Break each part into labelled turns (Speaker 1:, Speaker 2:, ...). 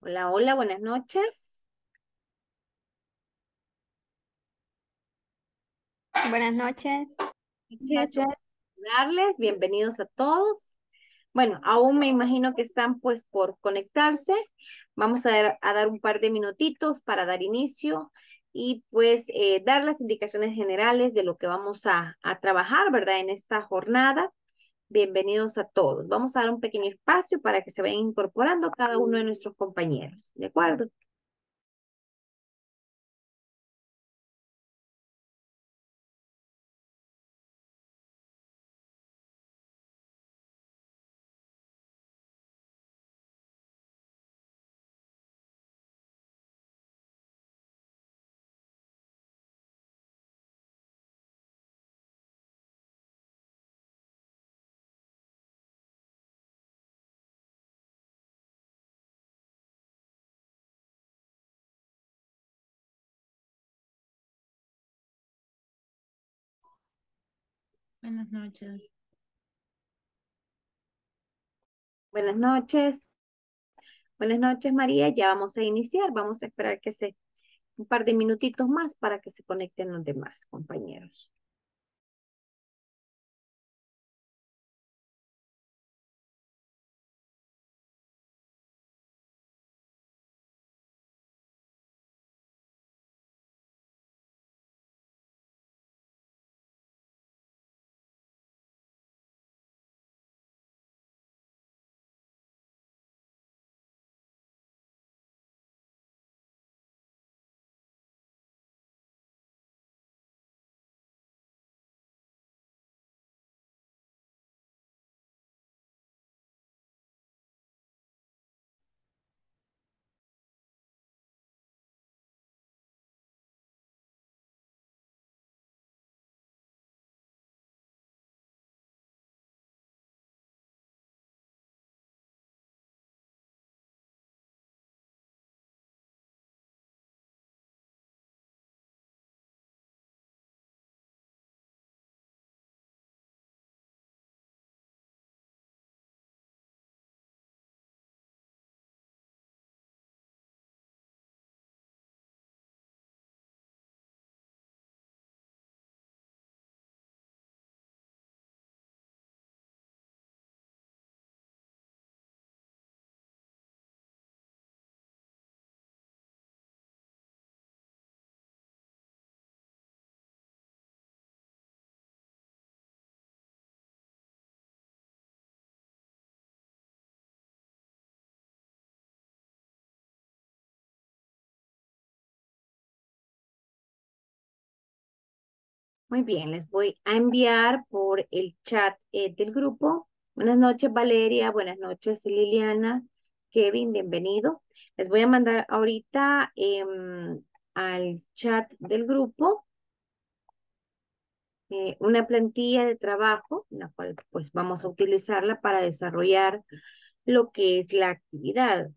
Speaker 1: Hola, hola, buenas noches.
Speaker 2: Buenas noches.
Speaker 1: Buenas noches. Darles, bienvenidos a todos. Bueno, aún me imagino que están pues por conectarse. Vamos a dar, a dar un par de minutitos para dar inicio y pues eh, dar las indicaciones generales de lo que vamos a, a trabajar, ¿verdad? En esta jornada. Bienvenidos a todos. Vamos a dar un pequeño espacio para que se vayan incorporando cada uno de nuestros compañeros. ¿De acuerdo?
Speaker 3: Buenas noches.
Speaker 1: Buenas noches. Buenas noches, María. Ya vamos a iniciar. Vamos a esperar que se un par de minutitos más para que se conecten los demás compañeros. Muy bien, les voy a enviar por el chat eh, del grupo. Buenas noches, Valeria. Buenas noches, Liliana. Kevin, bienvenido. Les voy a mandar ahorita em, al chat del grupo eh, una plantilla de trabajo, la cual pues vamos a utilizarla para desarrollar lo que es la actividad.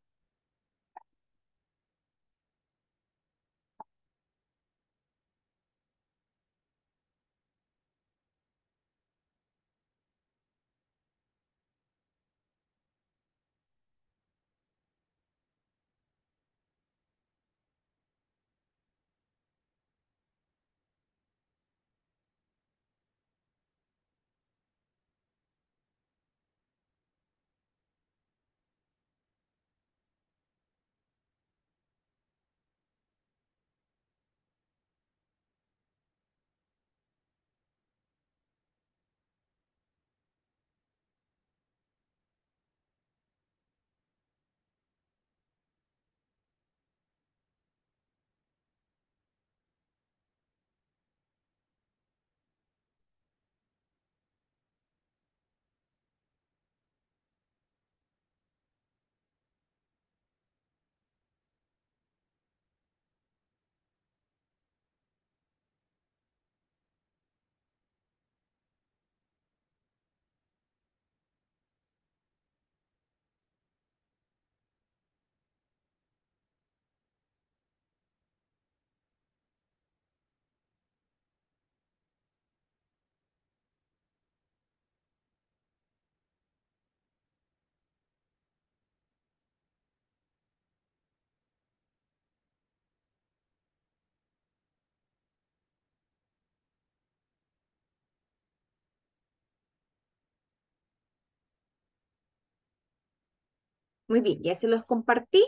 Speaker 1: Muy bien, ya se los compartí.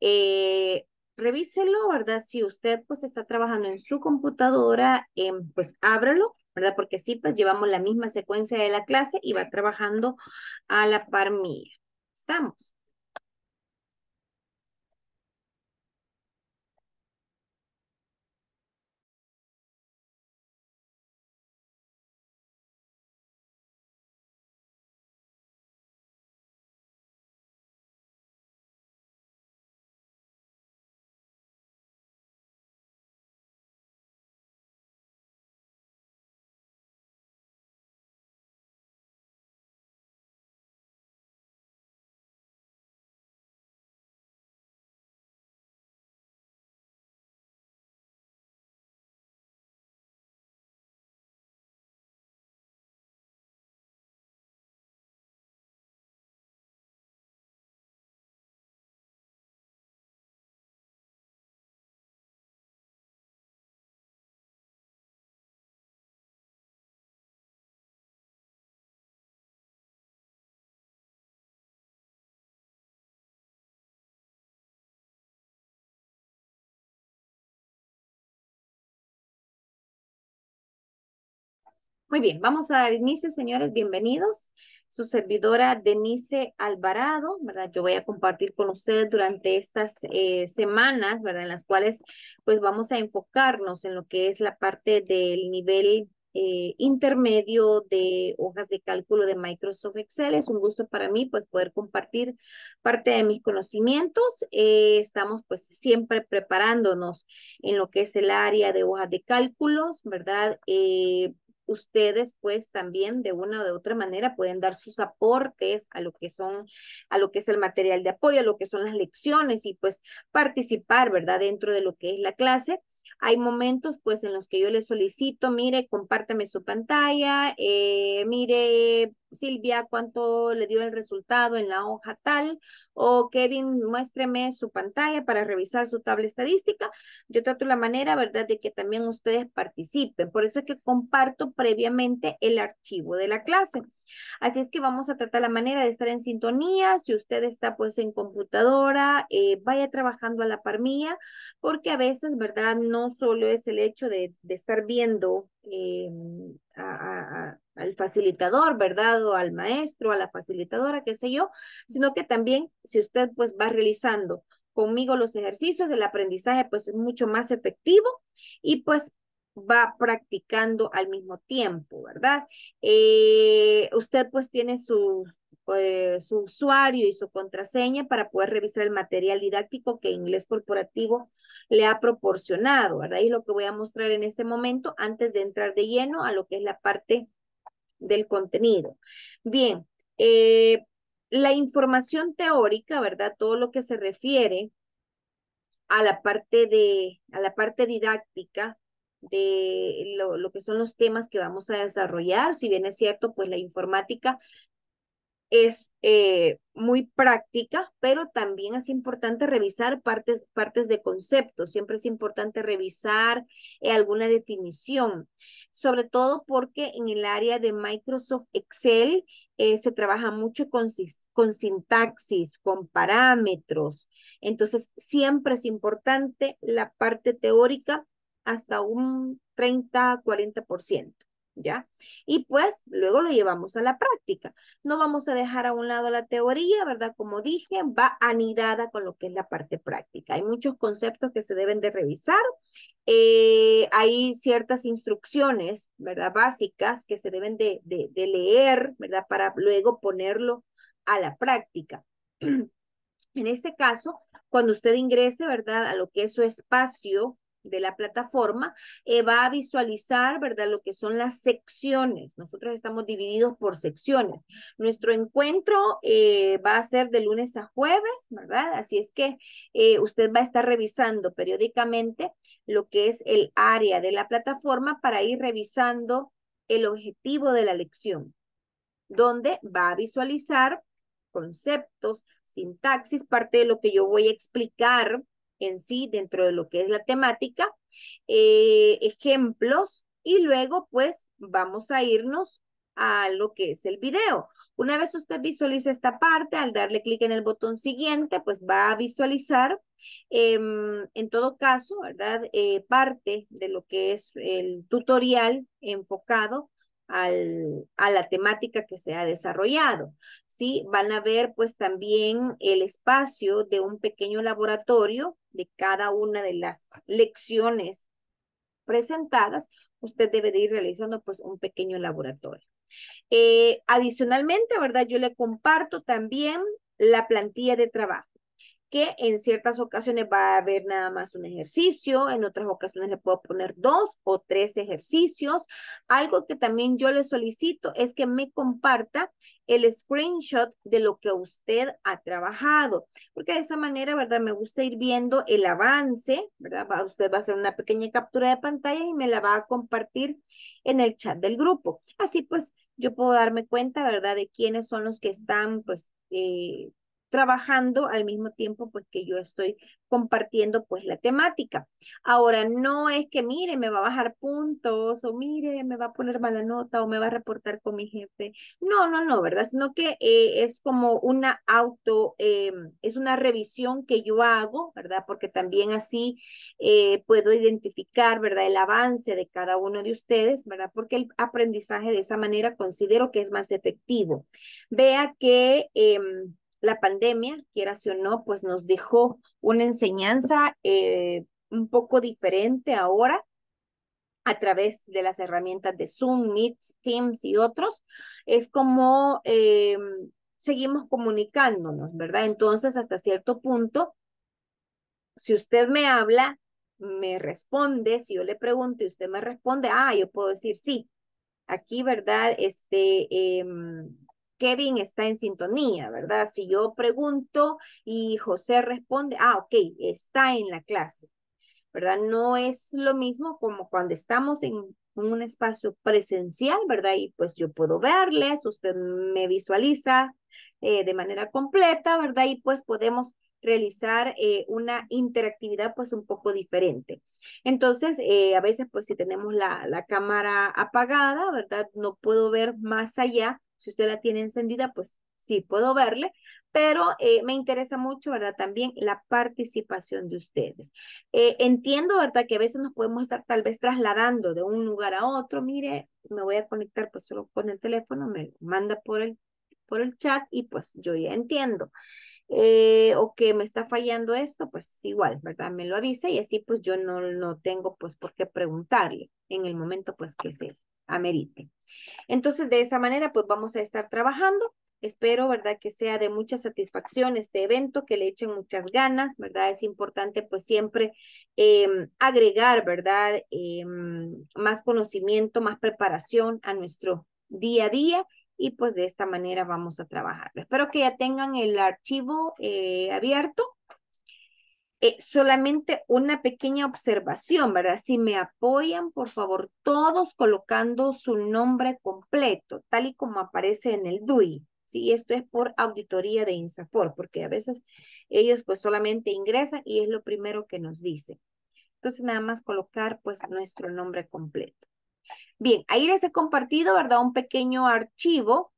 Speaker 1: Eh, revíselo, ¿verdad? Si usted pues está trabajando en su computadora, eh, pues ábrelo, ¿verdad? Porque sí, pues llevamos la misma secuencia de la clase y va trabajando a la par mía. ¿Estamos? Muy bien, vamos a dar inicio, señores, bienvenidos. Su servidora Denise Alvarado, ¿verdad? Yo voy a compartir con ustedes durante estas eh, semanas, ¿verdad? En las cuales pues vamos a enfocarnos en lo que es la parte del nivel eh, intermedio de hojas de cálculo de Microsoft Excel. Es un gusto para mí pues poder compartir parte de mis conocimientos. Eh, estamos pues siempre preparándonos en lo que es el área de hojas de cálculos, ¿verdad? Ustedes pues también de una o de otra manera pueden dar sus aportes a lo que son, a lo que es el material de apoyo, a lo que son las lecciones y pues participar, ¿verdad? Dentro de lo que es la clase. Hay momentos pues en los que yo les solicito, mire, compártame su pantalla, eh, mire, Silvia, cuánto le dio el resultado en la hoja tal, o Kevin, muéstreme su pantalla para revisar su tabla estadística. Yo trato la manera, ¿verdad?, de que también ustedes participen. Por eso es que comparto previamente el archivo de la clase. Así es que vamos a tratar la manera de estar en sintonía. Si usted está pues en computadora, eh, vaya trabajando a la par mía, porque a veces, ¿verdad? No solo es el hecho de, estar viendo eh, al facilitador, ¿verdad? O al maestro, a la facilitadora, qué sé yo, sino que también si usted pues va realizando conmigo los ejercicios, el aprendizaje pues es mucho más efectivo y pues va practicando al mismo tiempo, ¿verdad? Eh, usted pues tiene su, eh, su usuario y su contraseña para poder revisar el material didáctico que Inglés Corporativo le ha proporcionado, ¿verdad? Y lo que voy a mostrar en este momento antes de entrar de lleno a lo que es la parte del contenido. Bien, eh, la información teórica, ¿verdad? Todo lo que se refiere a la parte de, a la parte didáctica de lo, lo, que son los temas que vamos a desarrollar. Si bien es cierto, pues la informática es eh, muy práctica, pero también es importante revisar partes, partes de conceptos. Siempre es importante revisar eh, alguna definición, sobre todo porque en el área de Microsoft Excel eh, se trabaja mucho con, con sintaxis, con parámetros. Entonces, siempre es importante la parte teórica hasta un 30-40%. ¿Ya? Y pues luego lo llevamos a la práctica. No vamos a dejar a un lado la teoría, ¿verdad? Como dije, va anidada con lo que es la parte práctica. Hay muchos conceptos que se deben de revisar. Eh, hay ciertas instrucciones, ¿verdad? Básicas que se deben de, de, de leer, ¿verdad? Para luego ponerlo a la práctica. En este caso, cuando usted ingrese, ¿verdad? A lo que es su espacio de la plataforma, eh, va a visualizar, ¿verdad? Lo que son las secciones. Nosotros estamos divididos por secciones. Nuestro encuentro eh, va a ser de lunes a jueves, ¿verdad? Así es que eh, usted va a estar revisando periódicamente lo que es el área de la plataforma para ir revisando el objetivo de la lección, donde va a visualizar conceptos, sintaxis, parte de lo que yo voy a explicar en sí dentro de lo que es la temática, eh, ejemplos y luego pues vamos a irnos a lo que es el video. Una vez usted visualiza esta parte, al darle clic en el botón siguiente, pues va a visualizar em, en todo caso, ¿verdad? Eh, parte de lo que es el tutorial enfocado a la temática que se ha desarrollado. ¿sí? Van a ver pues también el espacio de un pequeño laboratorio de cada una de las lecciones presentadas. Usted debe de ir realizando pues un pequeño laboratorio. Eh, adicionalmente, ¿verdad? Yo le comparto también la plantilla de trabajo que en ciertas ocasiones va a haber nada más un ejercicio, en otras ocasiones le puedo poner dos o tres ejercicios. Algo que también yo le solicito es que me comparta el screenshot de lo que usted ha trabajado, porque de esa manera, ¿verdad? Me gusta ir viendo el avance, ¿verdad? usted va a hacer una pequeña captura de pantalla y me la va a compartir en el chat del grupo. Así pues, yo puedo darme cuenta, ¿verdad? De quiénes son los que están, pues, eh, trabajando al mismo tiempo pues que yo estoy compartiendo pues la temática. Ahora, no es que mire, me va a bajar puntos o mire, me va a poner mala nota o me va a reportar con mi jefe. No, no, no, ¿verdad? Sino que eh, es como una auto, em, es una revisión que yo hago, ¿verdad? Porque también así eh, puedo identificar, ¿verdad? El avance de cada uno de ustedes, ¿verdad? Porque el aprendizaje de esa manera considero que es más efectivo. Vea que... La pandemia, quiera o no, pues nos dejó una enseñanza eh, un poco diferente ahora a través de las herramientas de Zoom, Meet, Teams y otros. Es como eh, seguimos comunicándonos, ¿verdad? Entonces, hasta cierto punto, si usted me habla, me responde, si yo le pregunto y usted me responde, ah, yo puedo decir sí. Aquí, ¿verdad? Este, em, Kevin está en sintonía, ¿verdad? Si yo pregunto y José responde, ah, ok, está en la clase, ¿verdad? No es lo mismo como cuando estamos en un espacio presencial, ¿verdad? Y pues yo puedo verles, usted me visualiza eh, de manera completa, ¿verdad? Y pues podemos realizar eh, una interactividad pues un poco diferente. Entonces, eh, a veces pues si tenemos la, la cámara apagada, ¿verdad? No puedo ver más allá si usted la tiene encendida, pues sí, puedo verle, pero eh, me interesa mucho, ¿verdad? También la participación de ustedes. Eh, entiendo, ¿verdad? Que a veces nos podemos estar tal vez trasladando de un lugar a otro. Mire, me voy a conectar pues solo con el teléfono, me manda por el, por el chat y pues yo ya entiendo. Eh, o que me está fallando esto, pues igual, ¿verdad? Me lo avisa y así pues yo no, no tengo pues por qué preguntarle en el momento pues que se amerite. Entonces, de esa manera, pues vamos a estar trabajando. Espero, ¿verdad? Que sea de mucha satisfacción este evento, que le echen muchas ganas, ¿verdad? Es importante, pues siempre em, agregar, ¿verdad? Em, más conocimiento, más preparación a nuestro día a día y pues de esta manera vamos a trabajar. Espero que ya tengan el archivo eh, abierto eh, solamente una pequeña observación, ¿verdad? Si me apoyan, por favor, todos colocando su nombre completo, tal y como aparece en el DUI. Sí, esto es por auditoría de INSAFOR, porque a veces ellos pues solamente ingresan y es lo primero que nos dice. Entonces, nada más colocar pues nuestro nombre completo. Bien, ahí les he compartido, ¿verdad? Un pequeño archivo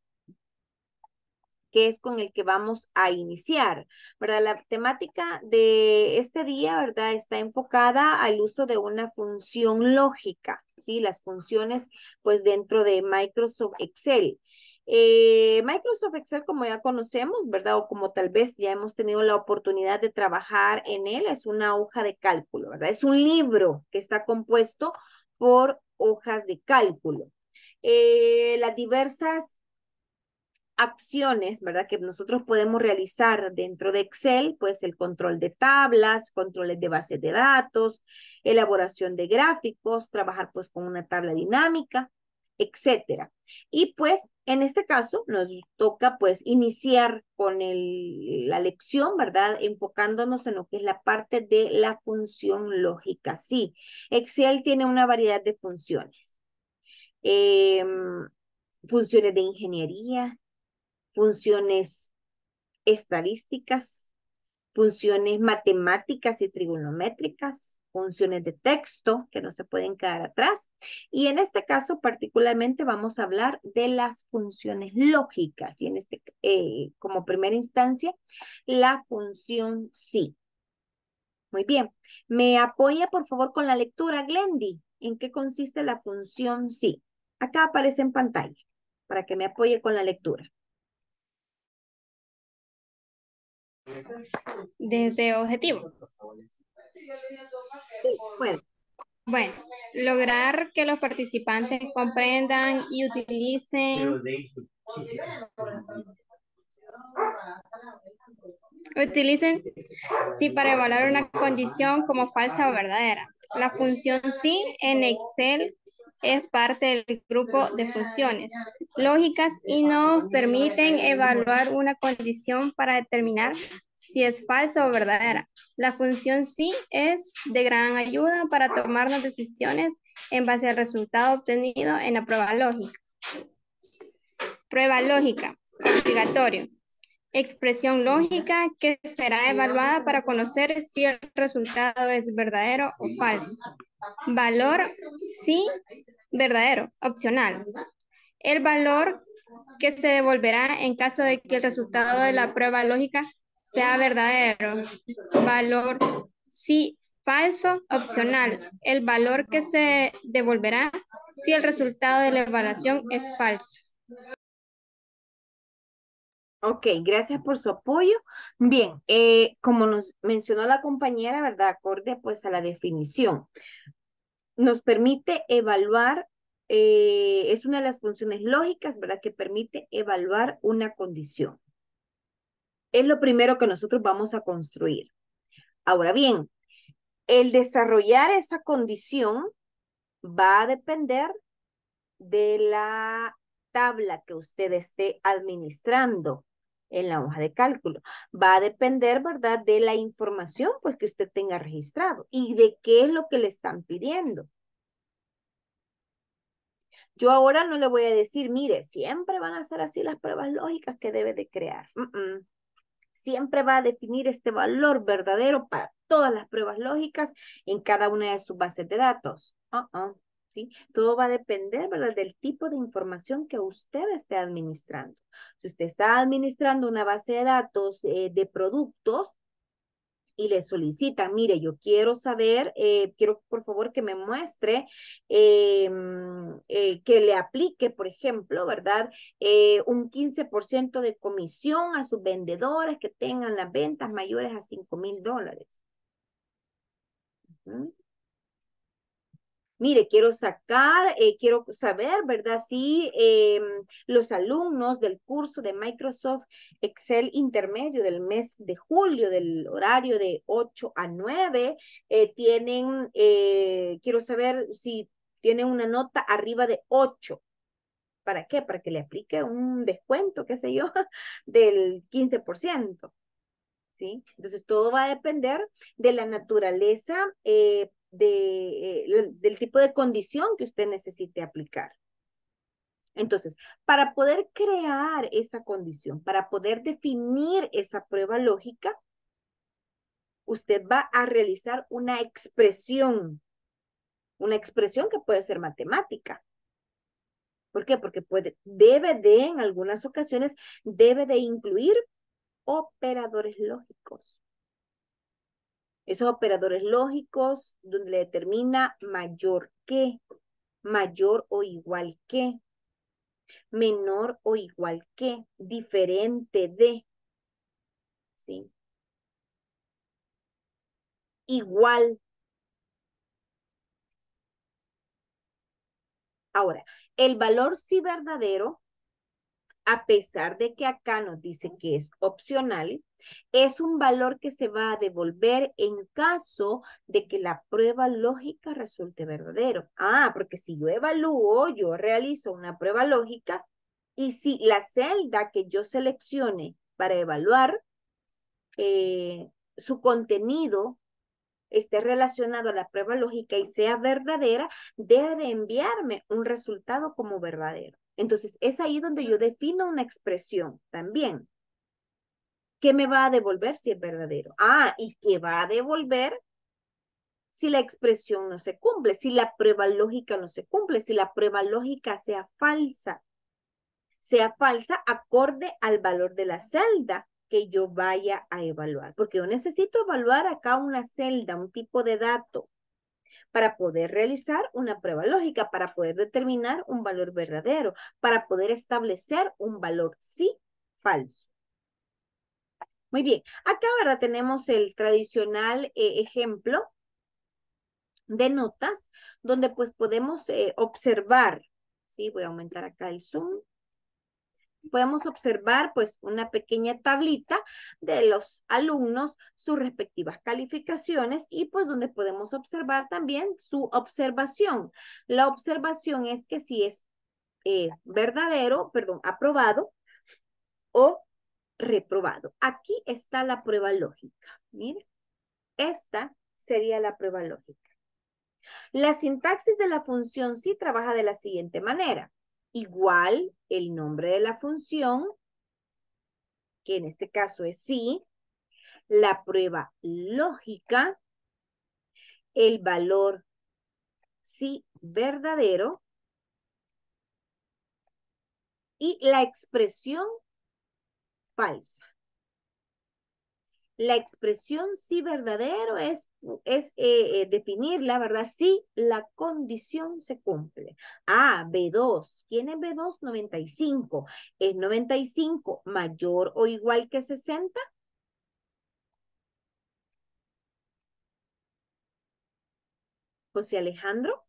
Speaker 1: que es con el que vamos a iniciar, ¿verdad? La temática de este día, ¿verdad? Está enfocada al uso de una función lógica, ¿sí? Las funciones, pues, dentro de Microsoft Excel. Eh, Microsoft Excel, como ya conocemos, ¿verdad? O como tal vez ya hemos tenido la oportunidad de trabajar en él, es una hoja de cálculo, ¿verdad? Es un libro que está compuesto por hojas de cálculo. Eh, las diversas acciones, ¿verdad? Que nosotros podemos realizar dentro de Excel, pues el control de tablas, controles de bases de datos, elaboración de gráficos, trabajar pues con una tabla dinámica, etcétera. Y pues en este caso nos toca pues iniciar con la lección, ¿verdad? Enfocándonos en lo que es la parte de la función lógica. Sí, Excel tiene una variedad de funciones. Em, funciones de ingeniería, funciones estadísticas, funciones matemáticas y trigonométricas, funciones de texto que no se pueden quedar atrás. Y en este caso particularmente vamos a hablar de las funciones lógicas y en este, eh, como primera instancia, la función sí. Muy bien. ¿Me apoya por favor con la lectura, Glendy? ¿En qué consiste la función sí? Acá aparece en pantalla para que me apoye con la lectura.
Speaker 2: Desde objetivo. Bueno, lograr que los participantes comprendan y utilicen utilicen sí para evaluar una condición como falsa o verdadera. La función sí en Excel es parte del grupo de funciones lógicas y nos permiten evaluar una condición para determinar si es falsa o verdadera. La función sí es de gran ayuda para tomar las decisiones en base al resultado obtenido en la prueba lógica. Prueba lógica, obligatorio. Expresión lógica que será evaluada para conocer si el resultado es verdadero o falso. Valor sí, verdadero, opcional. El valor que se devolverá en caso de que el resultado de la prueba lógica sea verdadero. Valor sí, falso, opcional. El valor que se devolverá si el resultado de la evaluación es falso.
Speaker 1: Ok, gracias por su apoyo. Bien, eh, como nos mencionó la compañera, ¿verdad? Acorde pues a la definición. Nos permite evaluar, eh, es una de las funciones lógicas, ¿verdad? Que permite evaluar una condición. Es lo primero que nosotros vamos a construir. Ahora bien, el desarrollar esa condición va a depender de la tabla que usted esté administrando en la hoja de cálculo. Va a depender, ¿verdad?, de la información pues que usted tenga registrado y de qué es lo que le están pidiendo. Yo ahora no le voy a decir, mire, siempre van a ser así las pruebas lógicas que debe de crear. Siempre va a definir este valor verdadero para todas las pruebas lógicas en cada una de sus bases de datos. Uh ¿sí? Todo va a depender, ¿verdad?, del tipo de información que usted esté administrando. Si usted está administrando una base de datos eh, de productos y le solicitan, mire, yo quiero saber, eh, quiero por favor que me muestre, em, eh, que le aplique, por ejemplo, ¿verdad? un 15% de comisión a sus vendedores que tengan las ventas mayores a 5 mil dólares mire, quiero sacar, eh, quiero saber, ¿verdad? Si em, los alumnos del curso de Microsoft Excel intermedio del mes de julio, del horario de 8 a 9, eh, tienen, eh, quiero saber si tienen una nota arriba de 8. ¿Para qué? Para que le aplique un descuento, qué sé yo, del 15%. ¿Sí? Entonces, todo va a depender de la naturaleza eh, eh, del tipo de condición que usted necesite aplicar. Entonces, para poder crear esa condición, para poder definir esa prueba lógica, usted va a realizar una expresión, una expresión que puede ser matemática. ¿Por qué? Porque puede, debe de, en algunas ocasiones, debe de incluir operadores lógicos esos operadores lógicos donde le determina mayor que, mayor o igual que, menor o igual que, diferente de, ¿sí? Igual. Ahora, el valor sí verdadero, a pesar de que acá nos dice que es opcional, es un valor que se va a devolver en caso de que la prueba lógica resulte verdadero. Ah, porque si yo evalúo, yo realizo una prueba lógica y si la celda que yo seleccione para evaluar eh, su contenido esté relacionado a la prueba lógica y sea verdadera, debe de enviarme un resultado como verdadero. Entonces, es ahí donde yo defino una expresión también. ¿Qué me va a devolver si es verdadero? Ah, y que va a devolver si la expresión no se cumple, si la prueba lógica no se cumple, si la prueba lógica sea falsa, sea falsa acorde al valor de la celda que yo vaya a evaluar, porque yo necesito evaluar acá una celda, un tipo de dato, para poder realizar una prueba lógica, para poder determinar un valor verdadero, para poder establecer un valor sí falso. Muy bien, acá. Tenemos el tradicional eh, ejemplo de notas, donde pues podemos eh, observar, ¿sí? Voy a aumentar acá el zoom. Podemos observar pues una pequeña tablita de los alumnos, sus respectivas calificaciones y pues donde podemos observar también su observación. La observación es que si es eh, verdadero, perdón, aprobado o reprobado. Aquí está la prueba lógica. Mire, esta sería la prueba lógica. La sintaxis de la función sí trabaja de la siguiente manera. Igual el nombre de la función, que en este caso es sí, la prueba lógica, el valor sí verdadero y la expresión falsa. La expresión sí verdadero es, es eh, eh, ¿verdad? Si la condición se cumple. Ah, B2. ¿Quién es B2? 95. ¿Es 95 mayor o igual que 60? José Alejandro.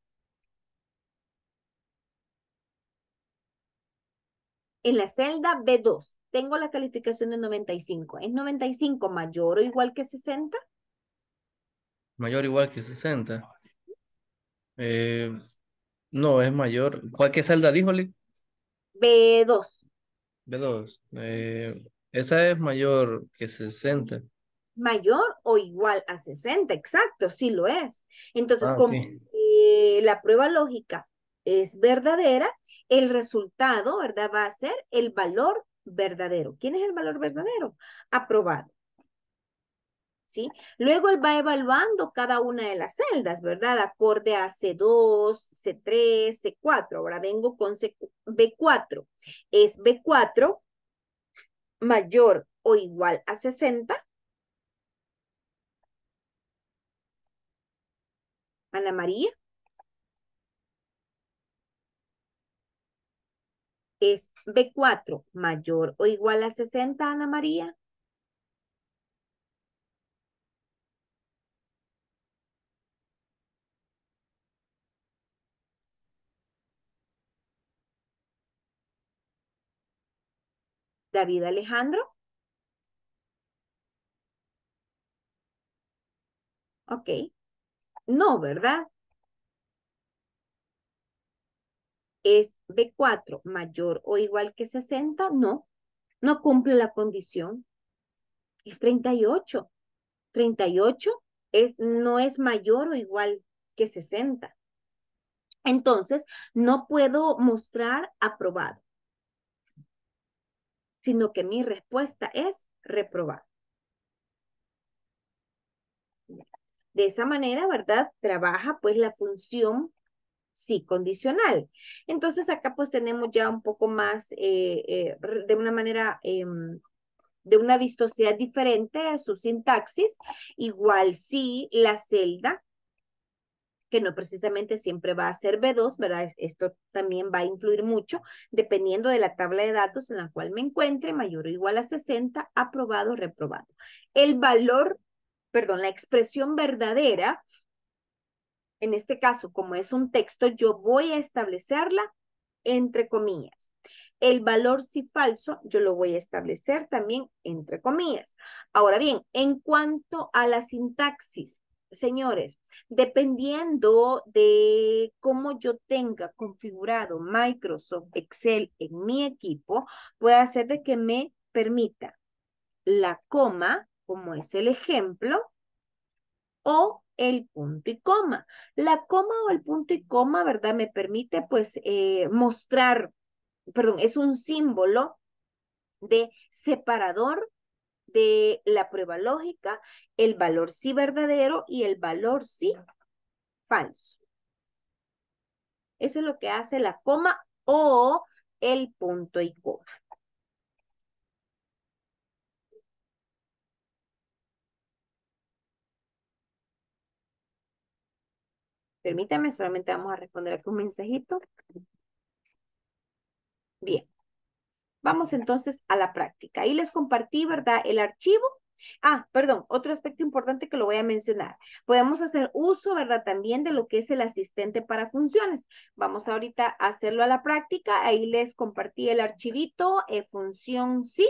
Speaker 1: En la celda B2, tengo la calificación de 95. ¿Es 95 mayor o igual que 60?
Speaker 4: Mayor o igual que 60. Eh, no, es mayor. ¿Cuál que celda dijo,
Speaker 1: B2.
Speaker 4: B2. Eh, esa es mayor que 60.
Speaker 1: Mayor o igual a 60, exacto, sí lo es. Entonces, ah, como eh, la prueba lógica es verdadera, el resultado, ¿verdad? Va a ser el valor verdadero. ¿Quién es el valor verdadero? Aprobado. ¿Sí? Luego él va evaluando cada una de las celdas, ¿verdad? Acorde a C2, C3, C4. Ahora vengo con B4. Es B4 mayor o igual a 60. Ana María. Es B4 mayor o igual a 60, Ana María? David Alejandro. Ok. No, ¿verdad? ¿Es B4 mayor o igual que 60? No, no cumple la condición. Es 38. 38 es, no es mayor o igual que 60. Entonces, no puedo mostrar aprobado, sino que mi respuesta es reprobado. De esa manera, ¿verdad? Trabaja pues la función sí condicional. Entonces acá pues tenemos ya un poco más eh, eh, de una manera, em, de una vistosidad diferente a su sintaxis. Igual sí la celda, que no precisamente siempre va a ser B2, ¿verdad? Esto también va a influir mucho dependiendo de la tabla de datos en la cual me encuentre, mayor o igual a 60, aprobado, reprobado. El valor, perdón, la expresión verdadera en este caso, como es un texto, yo voy a establecerla entre comillas. El valor si falso, yo lo voy a establecer también entre comillas. Ahora bien, en cuanto a la sintaxis, señores, dependiendo de cómo yo tenga configurado Microsoft Excel en mi equipo, puede hacer de que me permita la coma, como es el ejemplo, o el punto y coma. La coma o el punto y coma, ¿verdad? Me permite pues eh, mostrar, perdón, es un símbolo de separador de la prueba lógica, el valor sí verdadero y el valor sí falso. Eso es lo que hace la coma o el punto y coma. Permítame, solamente vamos a responder aquí un mensajito. Bien. Vamos entonces a la práctica. Ahí les compartí, ¿verdad? El archivo. Ah, perdón, otro aspecto importante que lo voy a mencionar. Podemos hacer uso, ¿verdad? También de lo que es el asistente para funciones. Vamos ahorita a hacerlo a la práctica. Ahí les compartí el archivito, eh, función sí.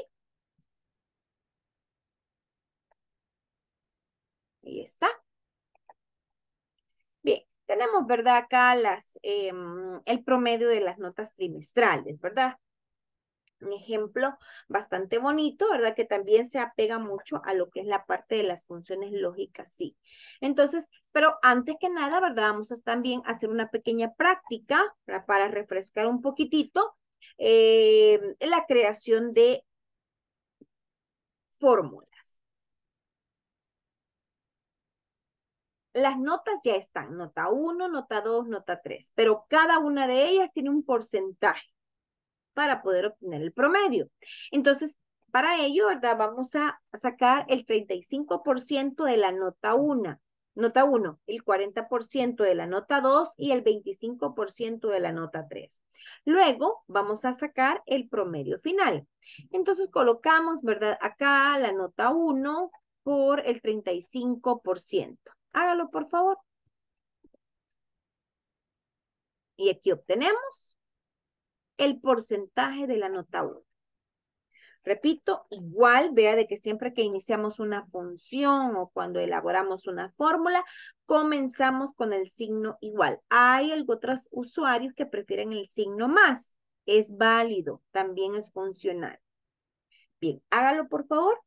Speaker 1: Ahí está. Tenemos, ¿verdad? Acá las, em, el promedio de las notas trimestrales, ¿verdad? un ejemplo bastante bonito, ¿verdad? Que también se apega mucho a lo que es la parte de las funciones lógicas, sí. Entonces, pero antes que nada, ¿verdad? Vamos a también hacer una pequeña práctica para refrescar un poquitito eh, la creación de fórmulas. Las notas ya están, nota 1, nota 2, nota 3, pero cada una de ellas tiene un porcentaje para poder obtener el promedio. Entonces, para ello, ¿verdad? Vamos a sacar el 35% de la nota 1, nota 1, el 40% de la nota 2 y el 25% de la nota 3. Luego vamos a sacar el promedio final. Entonces colocamos, ¿verdad? Acá la nota 1 por el 35%. Hágalo, por favor. Y aquí obtenemos el porcentaje de la nota 1. Repito, igual, vea de que siempre que iniciamos una función o cuando elaboramos una fórmula, comenzamos con el signo igual. Hay otros usuarios que prefieren el signo más. Es válido, también es funcional. Bien, hágalo por favor.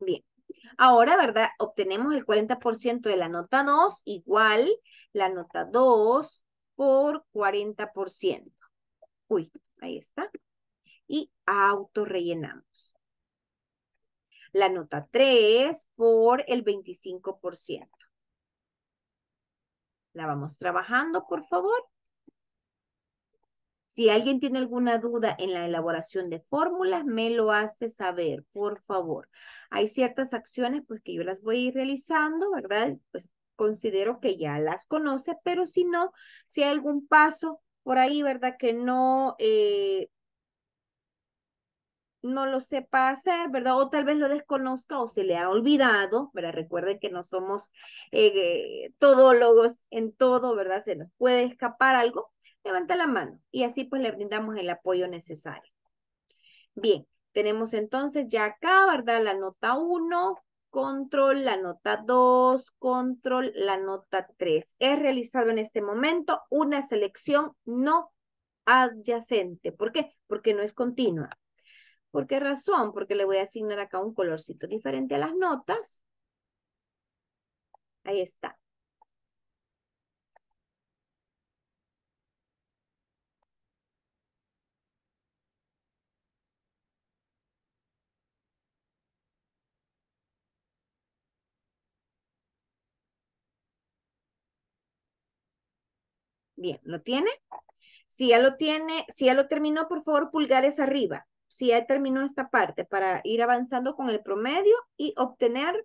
Speaker 1: Bien. Ahora, ¿verdad? Obtenemos el 40% de la nota 2 igual la nota 2 por 40%. Uy, ahí está. Y autorrellenamos. La nota 3 por el 25%. La vamos trabajando, por favor. Si alguien tiene alguna duda en la elaboración de fórmulas, me lo hace saber, por favor. Hay ciertas acciones pues que yo las voy a ir realizando, ¿verdad? Pues considero que ya las conoce, pero si no, si hay algún paso por ahí, ¿verdad? Que no, eh, no lo sepa hacer, ¿verdad? O tal vez lo desconozca o se le ha olvidado, ¿verdad? Recuerden que no somos eh, todólogos en todo, ¿verdad? Se nos puede escapar algo levanta la mano y así pues le brindamos el apoyo necesario. Bien, tenemos entonces ya acá, ¿verdad? La nota 1, control, la nota 2, control, la nota 3. He realizado en este momento una selección no adyacente. ¿Por qué? Porque no es continua. ¿Por qué razón? Porque le voy a asignar acá un colorcito diferente a las notas. Ahí está. Bien, ¿lo tiene? Si ya lo tiene, si ya lo terminó, por favor, pulgares arriba. Si ya terminó esta parte para ir avanzando con el promedio y obtener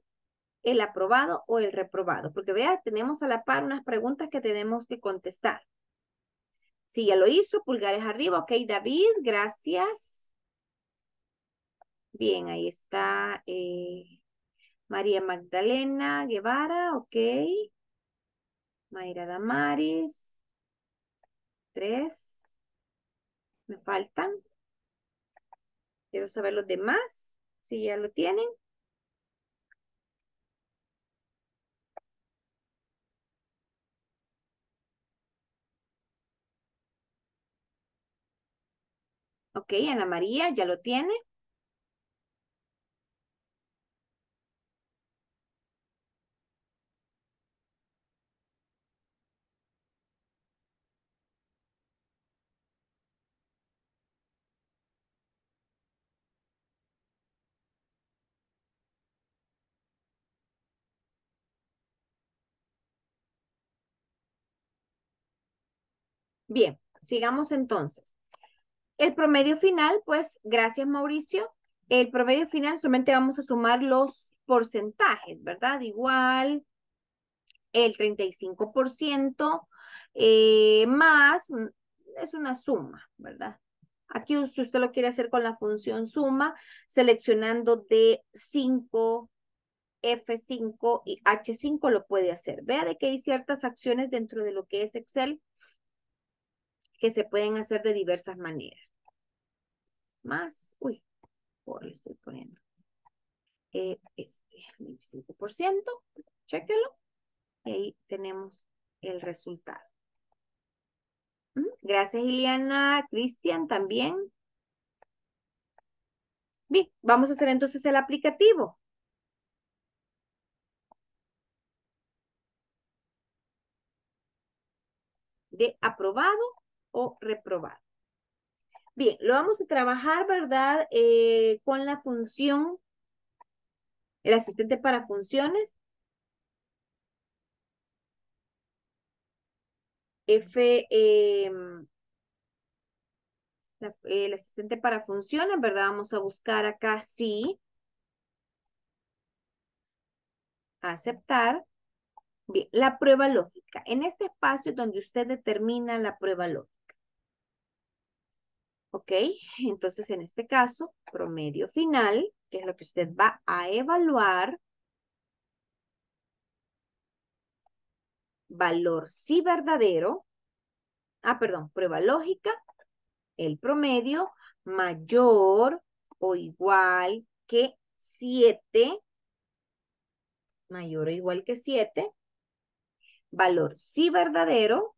Speaker 1: el aprobado o el reprobado. Porque vea, tenemos a la par unas preguntas que tenemos que contestar. Si ya lo hizo, pulgares arriba. Ok, David, gracias. Bien, ahí está eh, María Magdalena Guevara, ok. Mayra Damaris tres. Me faltan. Quiero saber los demás, si ya lo tienen. Ok, Ana María ya lo tiene. Bien, sigamos entonces. El promedio final, pues, gracias Mauricio. El promedio final solamente vamos a sumar los porcentajes, ¿verdad? Igual el 35% eh, más, es una suma, ¿verdad? Aquí si usted lo quiere hacer con la función suma, seleccionando de 5, F5 y H5 lo puede hacer. Vea de que hay ciertas acciones dentro de lo que es Excel que se pueden hacer de diversas maneras. Más, uy, por le estoy poniendo. Eh, este, 25%, chéquelo. Y ahí tenemos el resultado. ¿Mm? Gracias, Iliana. Cristian, también. Bien, vamos a hacer entonces el aplicativo. De aprobado o reprobado. Bien, lo vamos a trabajar, ¿verdad? Eh, con la función, el asistente para funciones. F, em, el asistente para funciones, ¿verdad? Vamos a buscar acá sí. Aceptar. Bien, la prueba lógica. En este espacio es donde usted determina la prueba lógica. ¿Ok? Entonces, en este caso, promedio final, que es lo que usted va a evaluar. Valor sí verdadero. Ah, perdón, prueba lógica. El promedio mayor o igual que 7. Mayor o igual que 7. Valor sí verdadero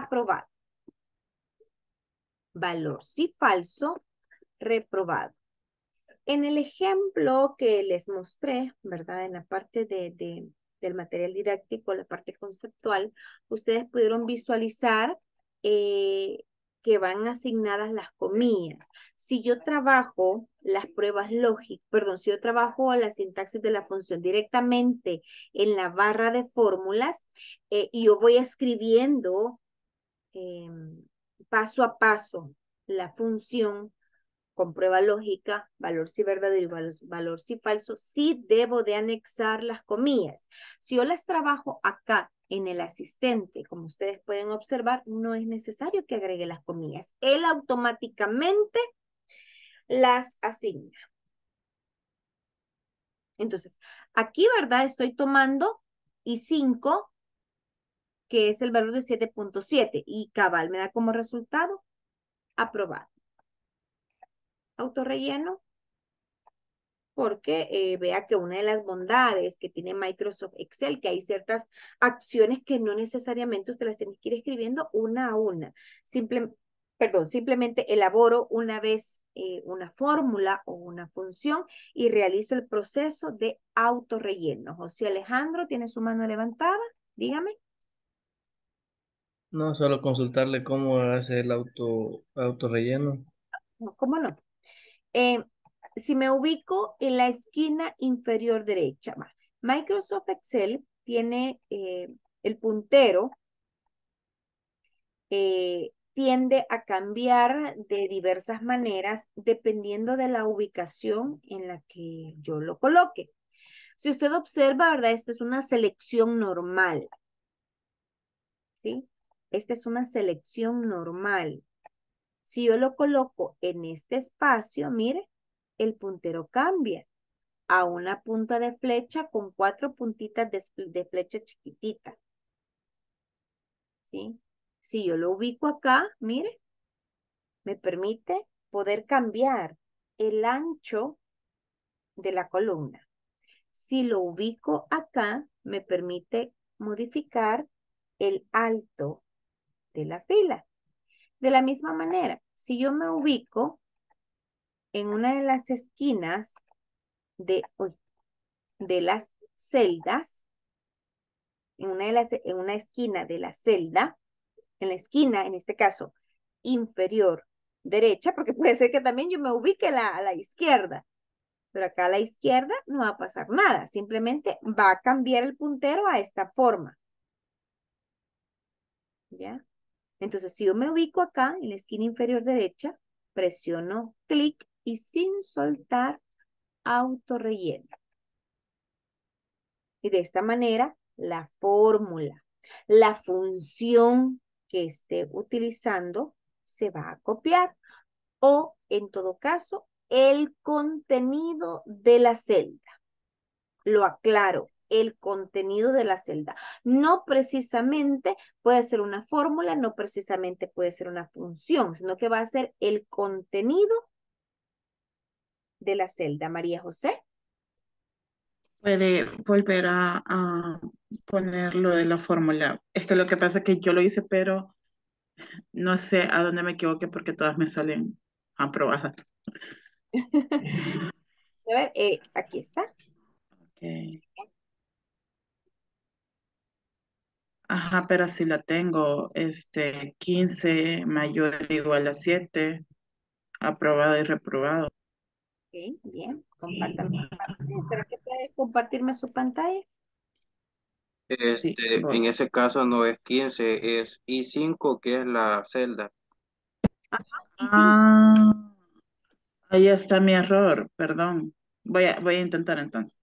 Speaker 1: aprobado. Valor sí falso, reprobado. En el ejemplo que les mostré, ¿verdad? En la parte de, del material didáctico, la parte conceptual, ustedes pudieron visualizar eh, que van asignadas las comillas. Si yo trabajo las pruebas lógicas, perdón, si yo trabajo la sintaxis de la función directamente en la barra de fórmulas eh, y yo voy escribiendo Em, paso a paso la función con prueba lógica, valor si verdadero y valor, si falso, sí debo de anexar las comillas. Si yo las trabajo acá en el asistente, como ustedes pueden observar, no es necesario que agregue las comillas. Él automáticamente las asigna. Entonces, aquí, ¿verdad? Estoy tomando y 5 que es el valor de 7.7 y cabal me da como resultado aprobado. Autorrelleno, porque eh, vea que una de las bondades que tiene Microsoft Excel, que hay ciertas acciones que no necesariamente usted las tiene que ir escribiendo una a una. Simple, perdón, simplemente elaboro una vez eh, una fórmula o una función y realizo el proceso de autorrelleno. José Alejandro, ¿tiene su mano levantada? Dígame.
Speaker 4: No, solo consultarle cómo hace el auto, auto relleno.
Speaker 1: No, ¿Cómo no? Eh, si me ubico en la esquina inferior derecha, Microsoft Excel tiene eh, el puntero, eh, tiende a cambiar de diversas maneras dependiendo de la ubicación en la que yo lo coloque. Si usted observa, ¿verdad? Esta es una selección normal. ¿Sí? Esta es una selección normal. Si yo lo coloco en este espacio, mire, el puntero cambia a una punta de flecha con cuatro puntitas de, flecha chiquitita. ¿Sí? Si yo lo ubico acá, mire, me permite poder cambiar el ancho de la columna. Si lo ubico acá, me permite modificar el alto de la fila. De la misma manera, si yo me ubico en una de las esquinas de, de las celdas, en una, de las, en una esquina de la celda, en la esquina, en este caso, inferior derecha, porque puede ser que también yo me ubique la, a la izquierda, pero acá a la izquierda no va a pasar nada, simplemente va a cambiar el puntero a esta forma. ¿Ya? Entonces, si yo me ubico acá en la esquina inferior derecha, presiono clic y sin soltar, auto relleno. Y de esta manera, la fórmula, la función que esté utilizando se va a copiar. O, en todo caso, el contenido de la celda. Lo aclaro, el contenido de la celda. No precisamente puede ser una fórmula, no precisamente puede ser una función, sino que va a ser el contenido de la celda. María José.
Speaker 3: Puede volver a, a poner lo de la fórmula. Es que lo que pasa es que yo lo hice, pero no sé a dónde me equivoqué porque todas me salen aprobadas.
Speaker 1: a ver, eh, aquí está.
Speaker 3: Okay. Ajá, pero si la tengo, este, 15 mayor o igual a 7, aprobado y reprobado.
Speaker 1: Ok, bien, compártame. ¿Será que puede compartirme su pantalla?
Speaker 5: Este, en ese caso no es 15, es I5, que es la celda.
Speaker 3: Ah, ahí está mi error, perdón. Voy a, voy a intentar entonces.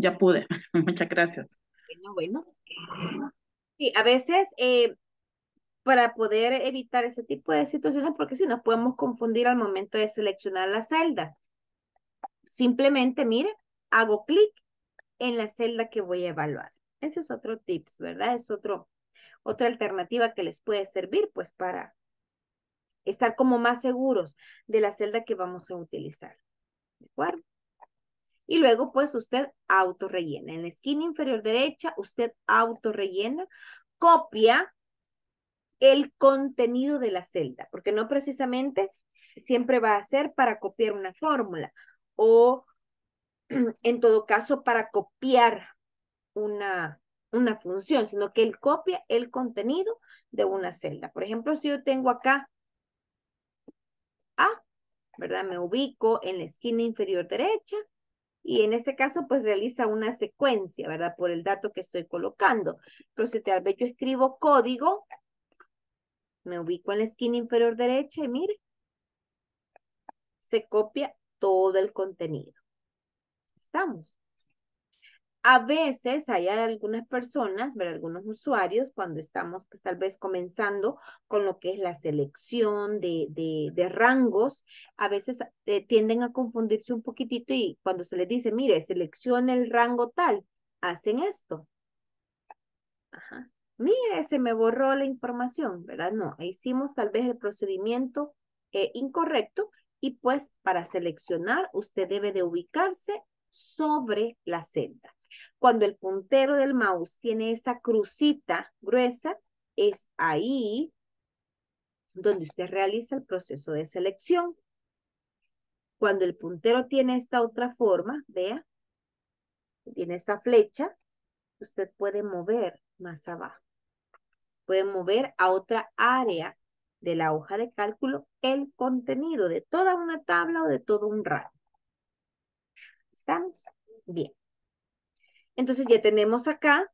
Speaker 3: Ya pude. Muchas gracias.
Speaker 1: Bueno, bueno. Sí, a veces eh, para poder evitar ese tipo de situaciones, porque si nos podemos confundir al momento de seleccionar las celdas. Simplemente, mire, hago clic en la celda que voy a evaluar. Ese es otro tips, ¿verdad? Es otro, otra alternativa que les puede servir, pues, para estar como más seguros de la celda que vamos a utilizar. ¿De acuerdo? Y luego, pues, usted auto rellena. En la esquina inferior derecha, usted auto rellena, copia el contenido de la celda, porque no precisamente siempre va a ser para copiar una fórmula o en todo caso para copiar una, una función, sino que él copia el contenido de una celda. Por ejemplo, si yo tengo acá A, ¿verdad? Me ubico en la esquina inferior derecha y en este caso pues realiza una secuencia, ¿verdad? Por el dato que estoy colocando. Entonces tal vez yo escribo código, me ubico en la esquina inferior derecha y mire, se copia todo el contenido. Estamos. A veces hay algunas personas, ver algunos usuarios, cuando estamos pues tal vez comenzando con lo que es la selección de, de, rangos, a veces eh, tienden a confundirse un poquitito y cuando se les dice, mire, seleccione el rango tal, hacen esto. Ajá. Mire, se me borró la información, ¿verdad? No, hicimos tal vez el procedimiento eh, incorrecto y pues para seleccionar usted debe de ubicarse sobre la celda. Cuando el puntero del mouse tiene esa crucita gruesa, es ahí donde usted realiza el proceso de selección. Cuando el puntero tiene esta otra forma, vea, tiene esa flecha, usted puede mover más abajo. Puede mover a otra área de la hoja de cálculo el contenido de toda una tabla o de todo un rango. ¿Estamos? Bien. Entonces ya tenemos acá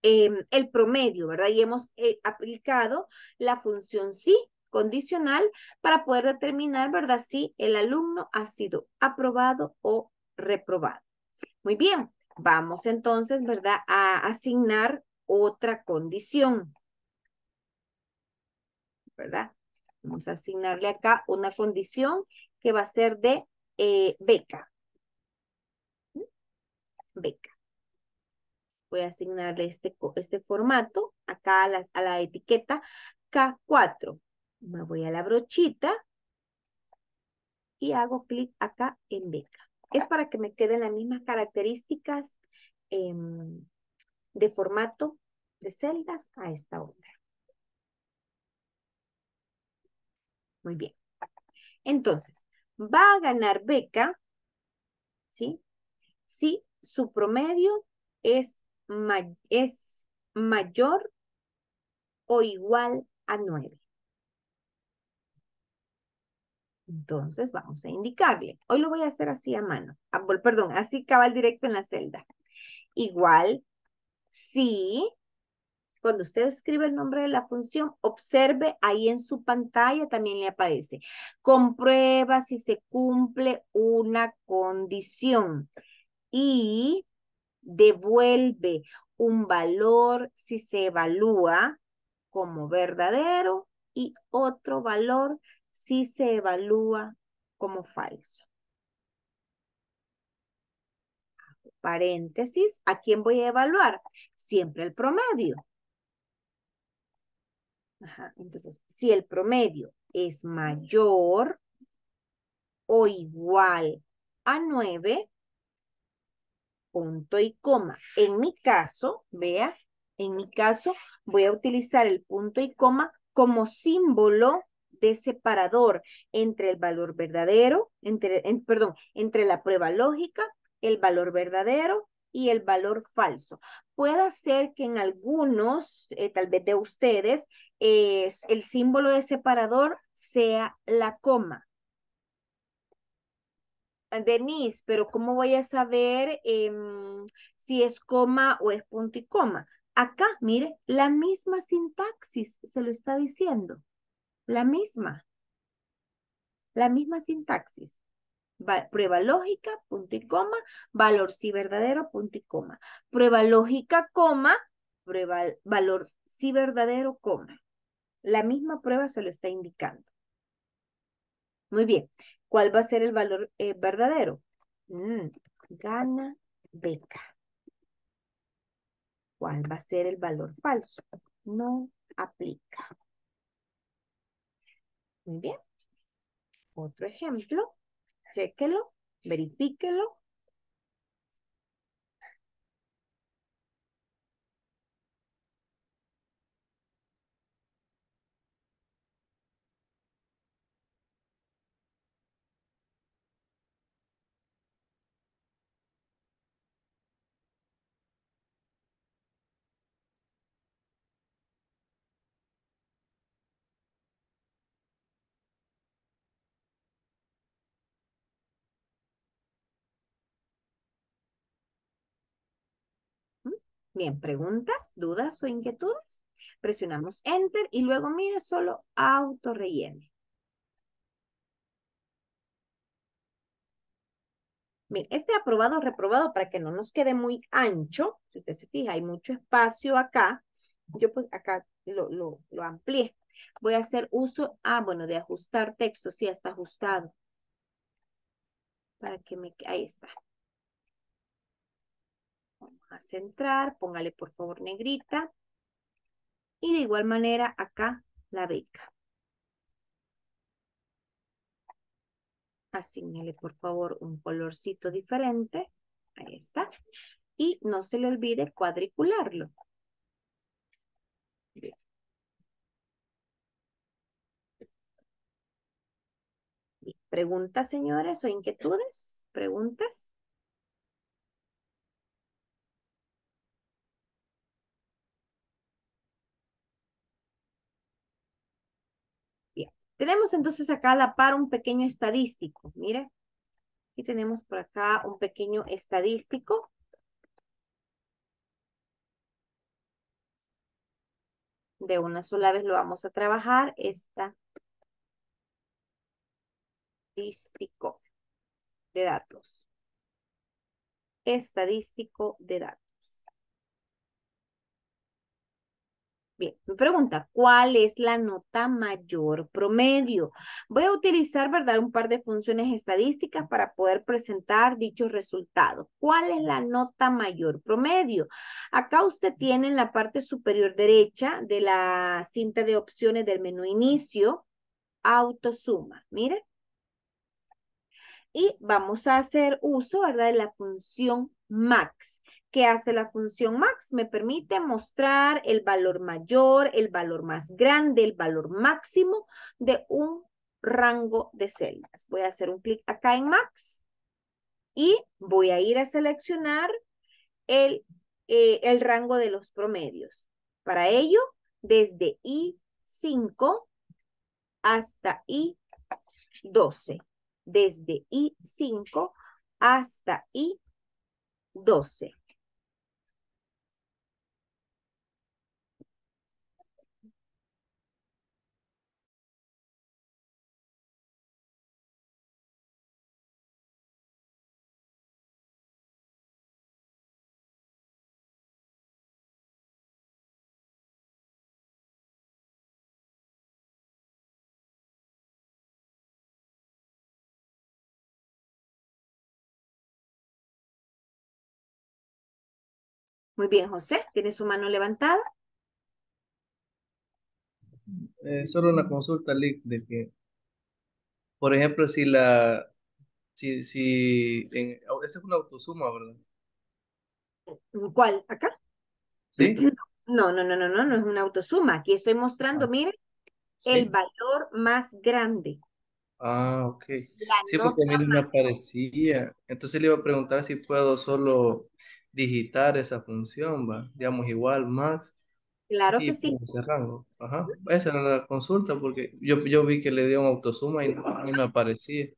Speaker 1: em, el promedio, ¿verdad? Y hemos eh, aplicado la función sí condicional para poder determinar, ¿verdad? Si el alumno ha sido aprobado o reprobado. Muy bien, vamos entonces, ¿verdad? A asignar otra condición. ¿Verdad? Vamos a asignarle acá una condición que va a ser de eh, beca. Beca. Voy a asignarle este, este formato acá a la, etiqueta K4. Me voy a la brochita y hago clic acá en beca. Es para que me queden las mismas características em, de formato de celdas a esta otra. Muy bien. Entonces, va a ganar beca, ¿sí? Si su promedio es, es mayor o igual a 9. Entonces vamos a indicarle. Hoy lo voy a hacer así a mano. Ah, perdón, así cabal directo en la celda. Igual, si cuando usted escribe el nombre de la función, observe ahí en su pantalla también le aparece. Comprueba si se cumple una condición y devuelve un valor si se evalúa como verdadero y otro valor si se evalúa como falso. Paréntesis, ¿a quién voy a evaluar? Siempre el promedio. entonces, si el promedio es mayor o igual a 9, punto y coma. En mi caso, vea, en mi caso voy a utilizar el punto y coma como símbolo de separador entre el valor verdadero, entre, perdón, entre la prueba lógica, el valor verdadero y el valor falso. Puede ser que en algunos, eh, tal vez de ustedes, el símbolo de separador sea la coma. Denise, pero ¿cómo voy a saber em, si es coma o es punto y coma? Acá, mire, la misma sintaxis se lo está diciendo. La misma. La misma sintaxis. prueba lógica, punto y coma, valor sí verdadero, punto y coma. Prueba lógica, coma, prueba, valor sí verdadero, coma. La misma prueba se lo está indicando. Muy bien. ¿Cuál va a ser el valor eh, verdadero? Mm, gana beca. ¿Cuál va a ser el valor falso? No aplica. Muy bien. Otro ejemplo. Chéquelo, verifíquelo. Bien, preguntas, dudas o inquietudes. Presionamos Enter y luego mire solo auto rellene. Bien, este aprobado reprobado para que no nos quede muy ancho, si usted se fija, hay mucho espacio acá. Yo pues acá lo, lo, lo amplié. Voy a hacer uso, ah, bueno, de ajustar texto, sí, está ajustado. Para que me, ahí está. A centrar, póngale por favor negrita. Y de igual manera acá la beca. Asignale por favor un colorcito diferente. Ahí está. Y no se le olvide cuadricularlo. ¿Preguntas, señores, o inquietudes? ¿Preguntas? Tenemos entonces acá a la par un pequeño estadístico. Mire, aquí tenemos por acá un pequeño estadístico. De una sola vez lo vamos a trabajar. Estadístico de datos. Estadístico de datos. Bien, me pregunta, ¿cuál es la nota mayor promedio? Voy a utilizar, ¿verdad? Un par de funciones estadísticas para poder presentar dichos resultados. ¿Cuál es la nota mayor promedio? Acá usted tiene en la parte superior derecha de la cinta de opciones del menú inicio, autosuma. Mire. Y vamos a hacer uso, ¿verdad? De la función max. ¿Qué hace la función max? Me permite mostrar el valor mayor, el valor más grande, el valor máximo de un rango de celdas. Voy a hacer un clic acá en max y voy a ir a seleccionar el, eh, el rango de los promedios. Para ello, desde I5 hasta I12. Desde I5 hasta I12. Muy bien, José, ¿tiene su mano levantada?
Speaker 4: Eh, solo una consulta, Lick, de que, por ejemplo, si la, si, si, en, esa es una autosuma, ¿verdad?
Speaker 1: ¿Cuál? ¿Acá?
Speaker 4: ¿Sí?
Speaker 1: No, no, no, no, no, no es una autosuma. Aquí estoy mostrando,
Speaker 4: Ah,
Speaker 1: miren,
Speaker 4: sí.
Speaker 1: el valor más grande.
Speaker 4: Ah, ok.
Speaker 1: La
Speaker 4: Sí, porque a mí no me aparecía. Entonces le iba a preguntar si puedo solo digitar esa función, va. Digamos, igual, max,
Speaker 1: Claro
Speaker 4: y
Speaker 1: que sí.
Speaker 4: ese rango. Ajá. Esa era la consulta, porque yo, yo vi que le dio un autosuma y no, no me aparecía.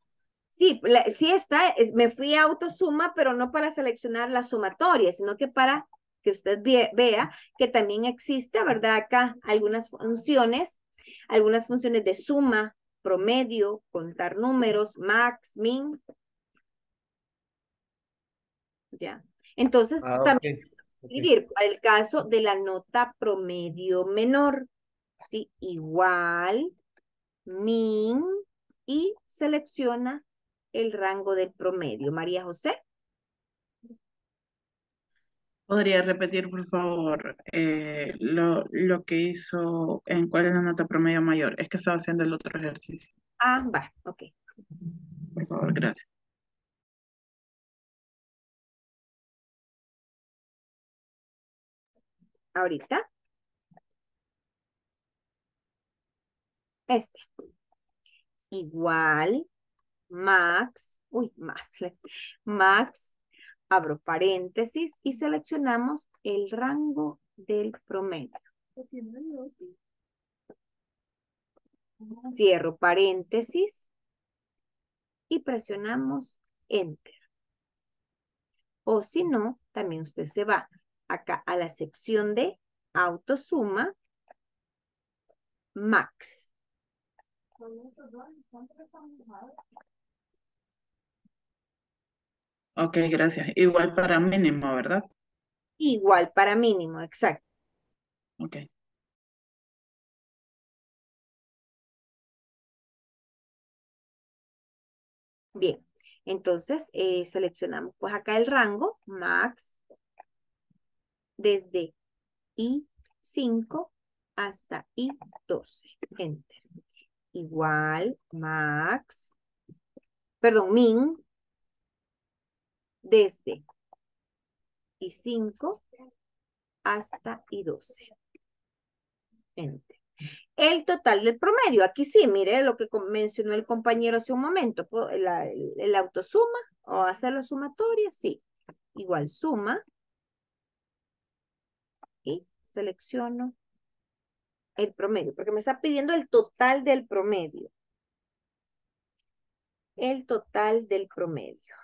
Speaker 1: Sí, la- sí está, es- me fui a autosuma, pero no para seleccionar la sumatoria, sino que para que usted vea que también existe, ¿verdad? Acá algunas funciones, algunas funciones de suma, promedio, contar números, max, min, ¿ya? Entonces,
Speaker 4: Ah,
Speaker 1: también
Speaker 4: ok.
Speaker 1: escribir para el caso de la nota promedio menor, ¿sí? Igual, min, y selecciona el rango del promedio. María José.
Speaker 3: ¿Podría repetir, por favor, eh, lo, lo que hizo en cuál es la nota promedio mayor? Es que estaba haciendo el otro ejercicio.
Speaker 1: Ah, va, ok.
Speaker 3: Por favor, gracias.
Speaker 1: Ahorita. Este. Igual, max, uy, más, max, abro paréntesis y seleccionamos el rango del promedio. Cierro paréntesis y presionamos Enter. O si no, también usted se va acá a la sección de autosuma, max.
Speaker 3: Ok, gracias. Igual para mínimo, ¿verdad?
Speaker 1: Igual para mínimo, exacto.
Speaker 3: Ok.
Speaker 1: Bien, entonces eh, seleccionamos pues acá el rango, max, desde I5 hasta I12. Enter. Igual, max, perdón, min, desde I5 hasta I12. Enter. El total del promedio, aquí sí, mire lo que mencionó el compañero hace un momento, la, el, el autosuma o hacer la sumatoria, sí. Igual suma y selecciono el promedio, porque me está pidiendo el total del promedio. El total del promedio.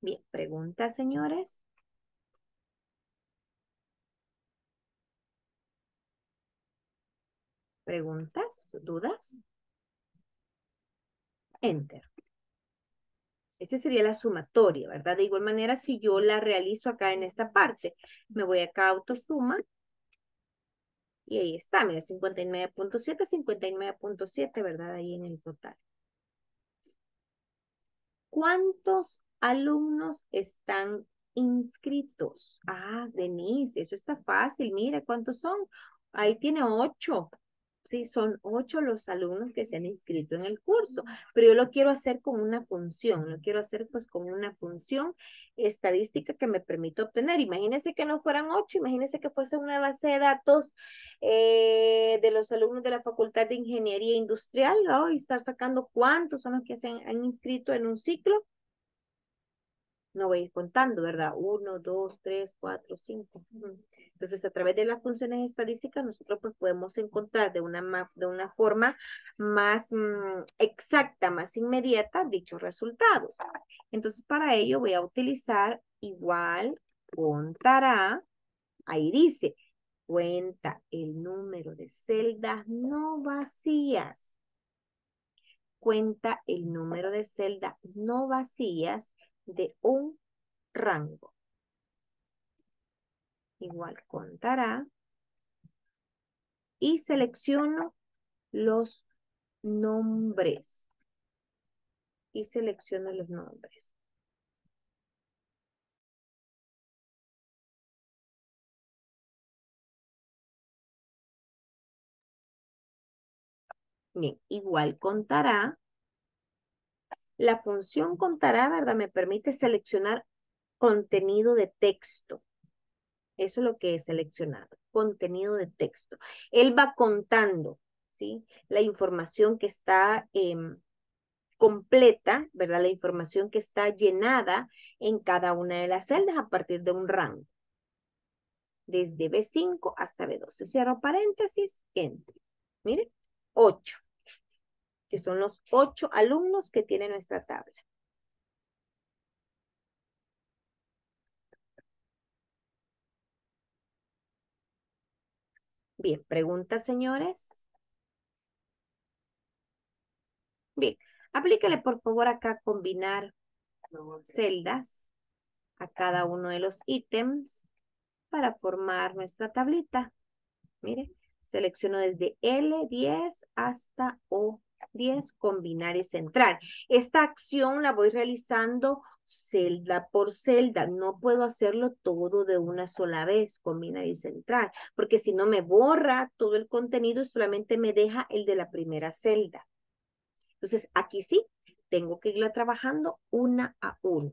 Speaker 1: Bien, preguntas, señores. ¿Preguntas? ¿Dudas? Enter. Esa sería la sumatoria, ¿verdad? De igual manera, si yo la realizo acá en esta parte, me voy acá a autosuma. Y ahí está, mira, 59.7, 59.7, ¿verdad? Ahí en el total. ¿Cuántos alumnos están inscritos? Ah, Denise, eso está fácil. Mire, ¿cuántos son? Ahí tiene ocho. Sí, son ocho los alumnos que se han inscrito en el curso, pero yo lo quiero hacer con una función, lo quiero hacer pues con una función estadística que me permite obtener. Imagínense que no fueran ocho, imagínense que fuese una base de datos eh, de los alumnos de la Facultad de Ingeniería Industrial, ¿no? Y estar sacando cuántos son los que se han inscrito en un ciclo no voy a ir contando, ¿verdad? Uno, dos, tres, cuatro, cinco. Entonces, a través de las funciones estadísticas, nosotros pues podemos encontrar de una, de una forma más mm, exacta, más inmediata, dichos resultados. Entonces, para ello voy a utilizar igual contará, ahí dice, cuenta el número de celdas no vacías. Cuenta el número de celdas no vacías de un rango. Igual contará. Y selecciono los nombres. Y selecciono los nombres. Bien, igual contará la función contará, ¿verdad? Me permite seleccionar contenido de texto. Eso es lo que he seleccionado, contenido de texto. Él va contando, ¿sí? La información que está em, completa, ¿verdad? La información que está llenada en cada una de las celdas a partir de un rango. Desde B5 hasta B12. Cierro paréntesis, entre. Mire, 8 que son los ocho alumnos que tiene nuestra tabla. Bien, preguntas, señores. Bien, aplíquele por favor acá combinar celdas a cada uno de los ítems para formar nuestra tablita. Mire, selecciono desde L10 hasta O 10, combinar y centrar. Esta acción la voy realizando celda por celda. No puedo hacerlo todo de una sola vez, combinar y centrar, porque si no me borra todo el contenido y solamente me deja el de la primera celda. Entonces, aquí sí, tengo que irla trabajando una a una.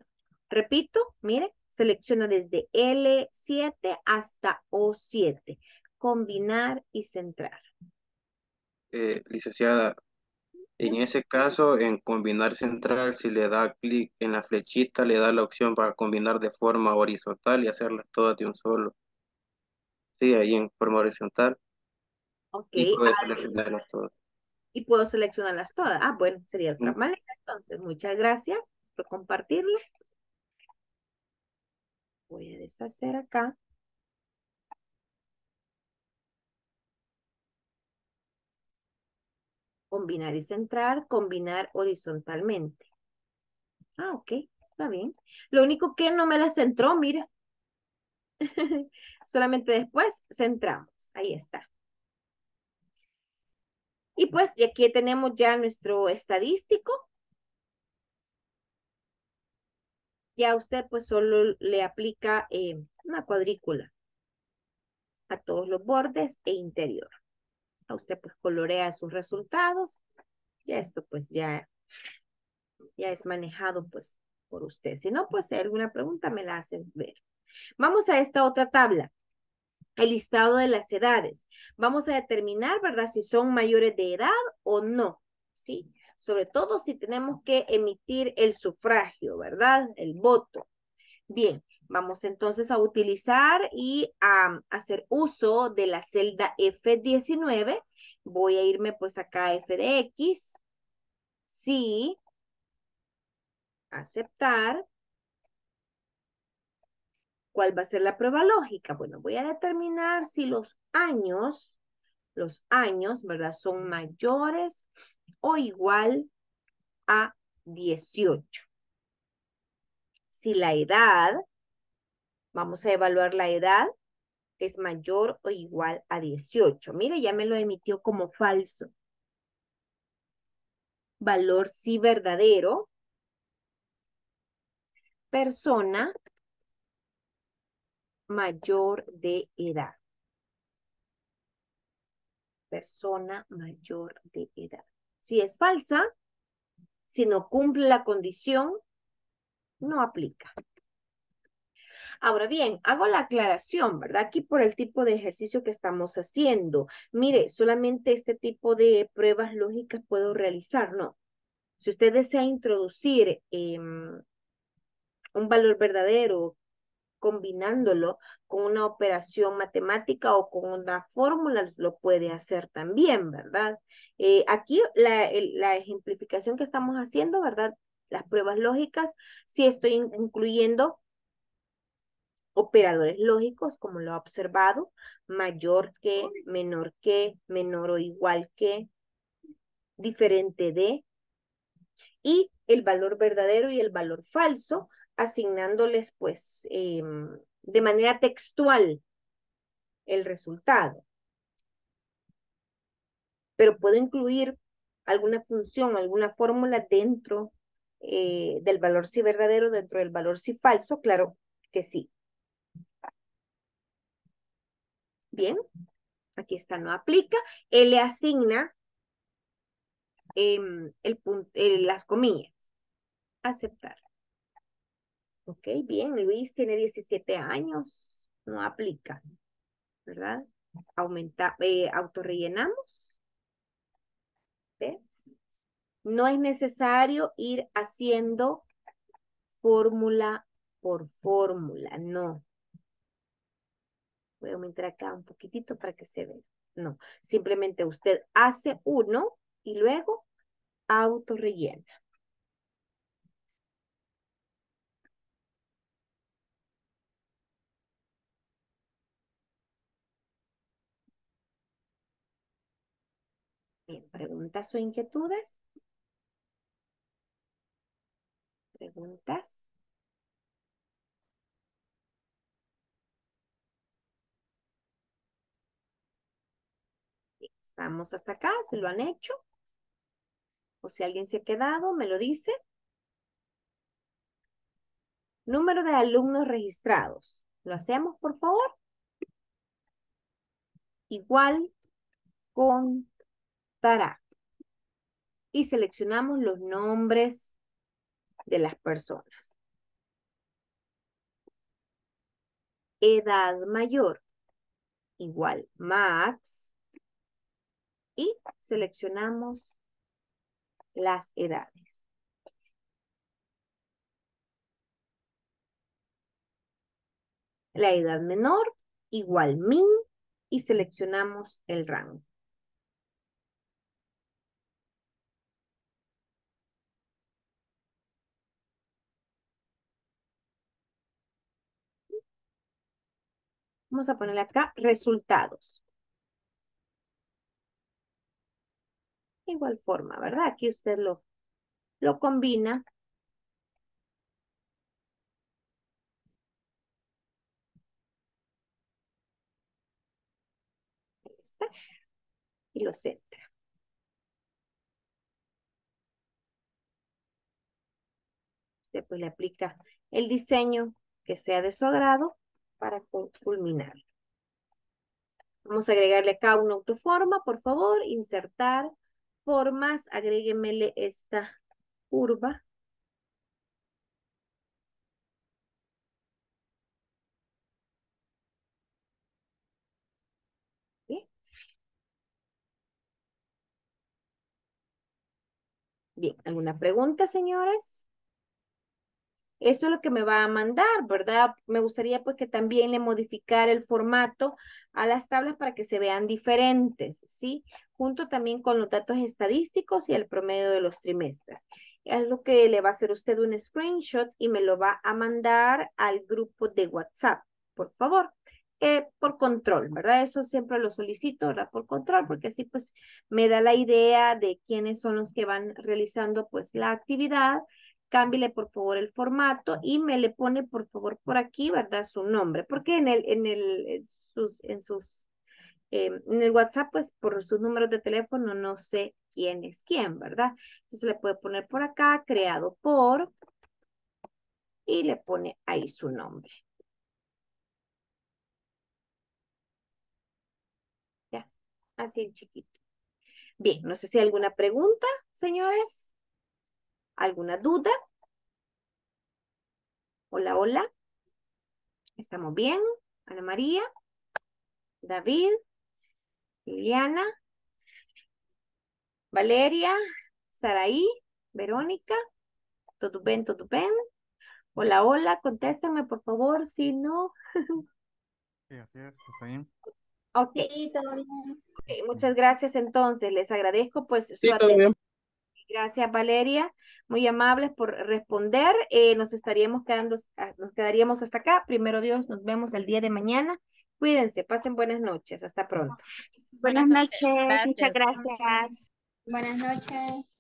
Speaker 1: Repito, mire, selecciona desde L7 hasta O7. Combinar y centrar.
Speaker 5: Eh, licenciada, en ese caso, en combinar central, si le da clic en la flechita, le da la opción para combinar de forma horizontal y hacerlas todas de un solo. Sí, ahí en forma horizontal.
Speaker 1: Ok.
Speaker 5: Y puede seleccionarlas todas.
Speaker 1: Y puedo seleccionarlas todas. Ah, bueno, sería otra manera. Entonces, muchas gracias por compartirlo. Voy a deshacer acá. Combinar y centrar, combinar horizontalmente. Ah, ok, está bien. Lo único que no me la centró, mira. Solamente después centramos. Ahí está. Y pues, y aquí tenemos ya nuestro estadístico. Ya usted pues solo le aplica eh, una cuadrícula a todos los bordes e interior usted pues colorea sus resultados. Ya esto pues ya, ya es manejado pues por usted. Si no, pues si hay alguna pregunta me la hacen ver. Vamos a esta otra tabla. El listado de las edades. Vamos a determinar, ¿verdad? Si son mayores de edad o no. ¿Sí? Sobre todo si tenemos que emitir el sufragio, ¿verdad? El voto. Bien, Vamos entonces a utilizar y a hacer uso de la celda F19. Voy a irme pues acá a F de X. Sí. Aceptar. ¿Cuál va a ser la prueba lógica? Bueno, voy a determinar si los años, los años, ¿verdad? Son mayores o igual a 18. si la edad, vamos a evaluar la edad, es mayor o igual a 18. Mire, ya me lo emitió como falso. Valor sí verdadero. Persona mayor de edad. Persona mayor de edad. Si es falsa, si no cumple la condición, no aplica. Ahora bien, hago la aclaración, ¿verdad? Aquí por el tipo de ejercicio que estamos haciendo. Mire, solamente este tipo de pruebas lógicas puedo realizar, ¿no? Si usted desea introducir em, un valor verdadero combinándolo con una operación matemática o con una fórmula, lo puede hacer también, ¿verdad? Eh, aquí la, la ejemplificación que estamos haciendo, ¿verdad? Las pruebas lógicas, sí estoy incluyendo operadores lógicos, como lo ha observado, mayor que, menor que, menor o igual que, diferente de, y el valor verdadero y el valor falso, asignándoles pues em, de manera textual el resultado. Pero puedo incluir alguna función, alguna fórmula dentro eh, del valor si verdadero, dentro del valor si falso, claro que sí. Bien, aquí está, no aplica. Él le asigna em, el, las comillas. Aceptar. Ok, bien, Luis tiene 17 años, no aplica, ¿verdad? Aumenta, eh, autorrellenamos. No es necesario ir haciendo fórmula por fórmula, no. Voy a aumentar acá un poquitito para que se vea. No, simplemente usted hace uno y luego autorrellena. Bien, preguntas o inquietudes. Preguntas. Estamos hasta acá, se lo han hecho. O si alguien se ha quedado, me lo dice. Número de alumnos registrados. ¿Lo hacemos, por favor? Igual contará. Y seleccionamos los nombres de las personas. Edad mayor. Igual max y seleccionamos las edades. La edad menor igual min y seleccionamos el rango. Vamos a ponerle acá resultados. Igual forma, ¿verdad? Aquí usted lo, lo combina. Ahí está. Y lo centra. Usted pues le aplica el diseño que sea de su agrado para culminar. Vamos a agregarle acá una autoforma, por favor, insertar formas, agréguemele esta curva. Bien. ¿alguna pregunta, señores? Eso es lo que me va a mandar, ¿verdad? Me gustaría pues que también le modificara el formato a las tablas para que se vean diferentes, ¿sí? Junto también con los datos estadísticos y el promedio de los trimestres. Es lo que le va a hacer usted un screenshot y me lo va a mandar al grupo de WhatsApp, por favor. Eh, por control, ¿verdad? Eso siempre lo solicito, ¿verdad? Por control, porque así pues me da la idea de quiénes son los que van realizando pues la actividad cámbiale por favor el formato y me le pone por favor por aquí, ¿verdad? Su nombre, porque en el, en el, en sus, en sus, em, en el WhatsApp, pues por sus números de teléfono no sé quién es quién, ¿verdad? Entonces le puede poner por acá, creado por, y le pone ahí su nombre. Ya, así chiquito. Bien, no sé si hay alguna pregunta, señores. ¿Alguna duda? Hola, hola. ¿Estamos bien? Ana María, David, Liliana, Valeria, Saraí, Verónica. ¿Todo bien? ¿Todo bien? Hola, hola, contéstame por favor, si no.
Speaker 6: Sí, así es, está bien.
Speaker 1: Ok.
Speaker 2: Sí, todo bien.
Speaker 1: Muchas gracias entonces, les agradezco pues su
Speaker 5: Sí, todo
Speaker 1: atención. Gracias Valeria, muy amables por responder. Eh, nos estaríamos quedando, nos quedaríamos hasta acá. Primero Dios, nos vemos el día de mañana. Cuídense, pasen buenas noches, hasta pronto.
Speaker 2: Buenas noches, muchas gracias. Buenas noches.